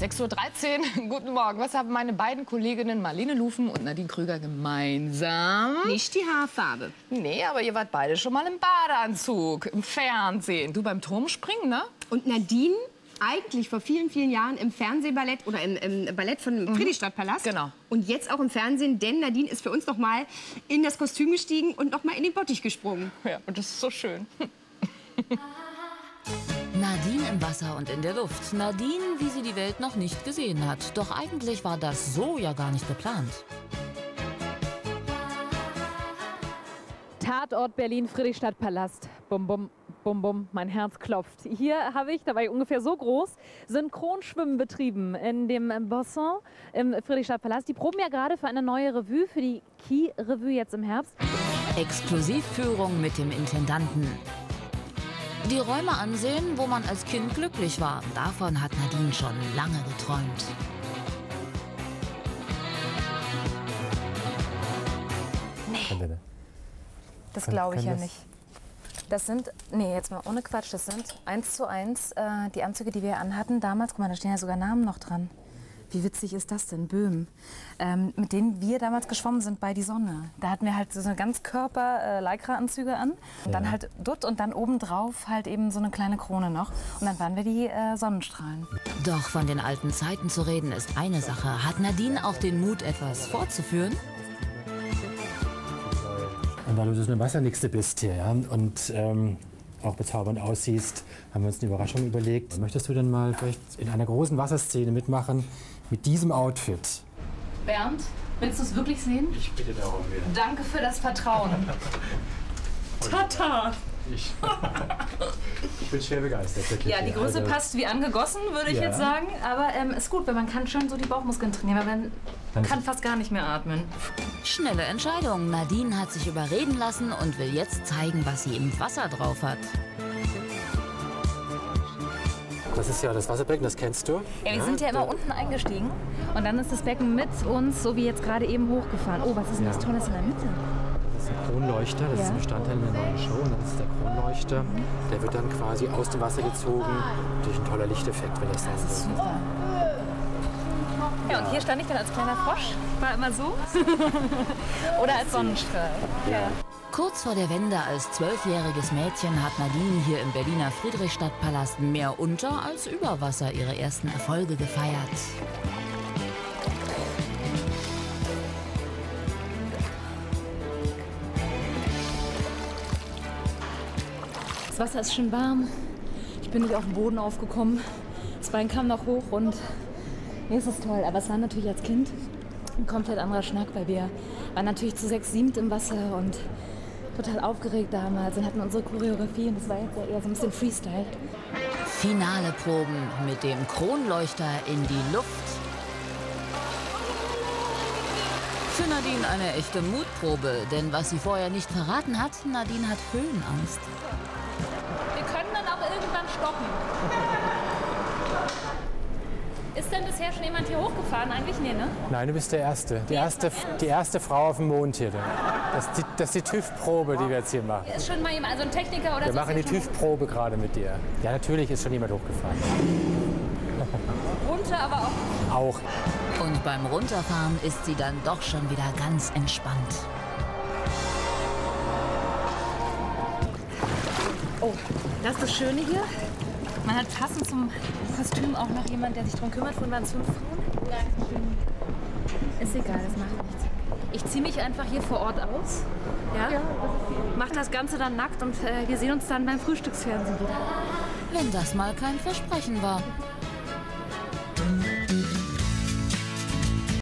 6.13 Uhr, guten Morgen. Was haben meine beiden Kolleginnen Marlene Lufen und Nadine Krüger gemeinsam? Nicht die Haarfarbe. Nee, aber ihr wart beide schon mal im Badeanzug, im Fernsehen. Du beim Turmspringen, ne? Und Nadine eigentlich vor vielen, vielen Jahren im Fernsehballett oder im, im Ballett von mhm. Friedrichstadtpalast. Genau. Und jetzt auch im Fernsehen, denn Nadine ist für uns noch mal in das Kostüm gestiegen und noch mal in den Bottich gesprungen. Ja, und das ist so schön. Nadine im Wasser und in der Luft. Nadine, wie sie die Welt noch nicht gesehen hat. Doch eigentlich war das so ja gar nicht geplant. Tatort Berlin, Friedrichstadtpalast. Bum, bum, bum, bum, mein Herz klopft. Hier habe ich, da war ich ungefähr so groß, Synchronschwimmen betrieben in dem Bassin im Friedrichstadtpalast. Die proben ja gerade für eine neue Revue, für die Key-Revue jetzt im Herbst. Exklusivführung mit dem Intendanten. Die Räume ansehen, wo man als Kind glücklich war. Davon hat Nadine schon lange geträumt. Nee. Das glaube ich ja nicht. Das sind, nee, jetzt mal ohne Quatsch, das sind eins zu eins äh, die Anzüge, die wir anhatten damals. Guck mal, da stehen ja sogar Namen noch dran. Wie witzig ist das denn? Böhm. Ähm, mit denen wir damals geschwommen sind bei die Sonne. Da hatten wir halt so eine ganz körper äh, Lycra-Anzüge an. Und ja. dann halt Dutt und dann obendrauf halt eben so eine kleine Krone noch. Und dann waren wir die äh, Sonnenstrahlen. Doch von den alten Zeiten zu reden ist eine Sache. Hat Nadine auch den Mut, etwas fortzuführen? Und weil du so eine Wassernixe bist hier, ja, und ähm, auch bezaubernd aussiehst, haben wir uns eine Überraschung überlegt. Möchtest du denn mal vielleicht in einer großen Wasserszene mitmachen mit diesem Outfit? Bernd, willst du es wirklich sehen? Ich bitte darum. Ja. Danke für das Vertrauen. Tata! Ich, ich bin schwer begeistert. Ja, die Größe also, passt wie angegossen, würde ich ja. jetzt sagen. Aber ähm, ist gut, weil man kann schon so die Bauchmuskeln trainieren, weil man kann fast gar nicht mehr atmen. Schnelle Entscheidung. Nadine hat sich überreden lassen und will jetzt zeigen, was sie im Wasser drauf hat. Das ist ja das Wasserbecken, das kennst du. Ja, wir ja, sind ja immer unten eingestiegen und dann ist das Becken mit uns, so wie jetzt gerade eben, hochgefahren. Oh, was ist denn das Tolles in der Mitte? Ist ein Kronleuchter, das ja. ist Bestandteil der neuen Show. Und das ist der Kronleuchter. Der wird dann quasi aus dem Wasser gezogen durch ein toller Lichteffekt, wenn das ist super. Ja, und hier stand ich dann als kleiner Frosch, war immer so. Oder als Sonnenstrahl. Ja. Kurz vor der Wende als zwölfjähriges Mädchen hat Nadine hier im Berliner Friedrichstadtpalast mehr unter als über Wasser ihre ersten Erfolge gefeiert. Das Wasser ist schön warm. Ich bin nicht auf den Boden aufgekommen. Das Bein kam noch hoch und mir ist es toll. Aber es war natürlich als Kind ein komplett anderer Schnack, weil wir waren natürlich zu sechs, sieben im Wasser und total aufgeregt damals und hatten unsere Choreografie und das war jetzt eher so ein bisschen Freestyle. Finale Proben mit dem Kronleuchter in die Luft. Für Nadine eine echte Mutprobe, denn was sie vorher nicht verraten hat, Nadine hat Höhenangst stoppen. Ist denn bisher schon jemand hier hochgefahren? Eigentlich nee, ne? Nein, du bist der Erste. Die erste, die erste Frau auf dem Mond hier. Das ist die, das ist die TÜV-Probe, die wir jetzt hier machen. Ist schon mal jemand, also ein Techniker oder Wir so machen die TÜV-Probe gerade mit dir. Ja, natürlich ist schon jemand hochgefahren. Runter aber auch? Auch. Und beim Runterfahren ist sie dann doch schon wieder ganz entspannt. Oh, das ist das Schöne hier. Man hat passend zum Kostüm auch noch jemand, der sich darum kümmert. Von waren es fünf Frauen? Ist egal, das macht nichts. Ich ziehe mich einfach hier vor Ort aus. Ja? ja Mach das Ganze dann nackt und äh, wir sehen uns dann beim Frühstücksfernsehen wieder. Wenn das mal kein Versprechen war.